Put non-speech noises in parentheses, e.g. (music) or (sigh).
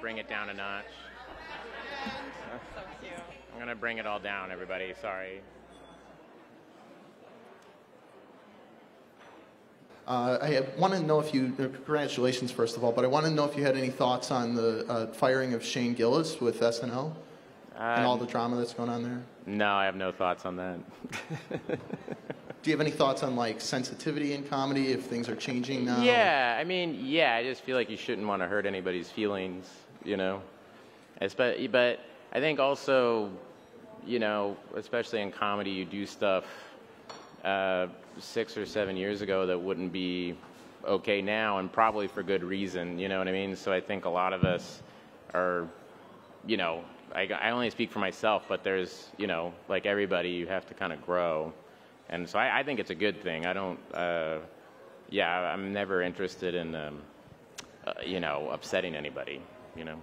bring it down a notch. So cute. I'm gonna bring it all down, everybody. Sorry. Uh, I want to know if you, uh, congratulations first of all, but I want to know if you had any thoughts on the uh, firing of Shane Gillis with SNL and all the drama that's going on there. No, I have no thoughts on that. (laughs) Do you have any thoughts on like sensitivity in comedy if things are changing now? Yeah, I mean, yeah, I just feel like you shouldn't want to hurt anybody's feelings, you know. Espe- But I think also, you know, especially in comedy, you do stuff uh, six or seven years ago that wouldn't be okay now, and probably for good reason. You know what I mean? So I think a lot of us are, you know, I, I only speak for myself, but there's, you know, like everybody, you have to kind of grow, and so I, I think it's a good thing. I don't, uh, yeah, I'm never interested in, um, uh, you know, upsetting anybody. You know.